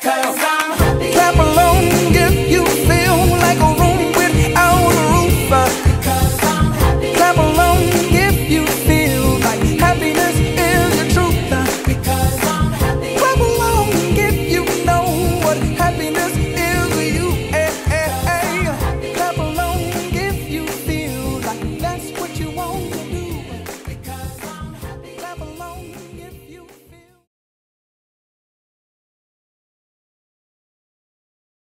Cause. I'm happy. Clap along.